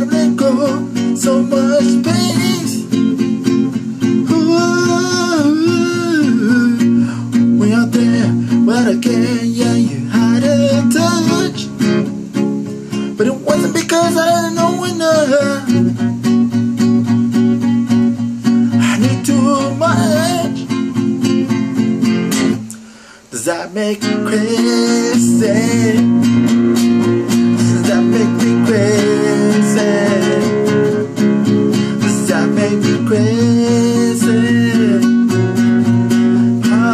Them go. So much space. When you're there, but again, yeah, you had a touch. But it wasn't because I didn't know enough. I knew too much. Does that make you crazy?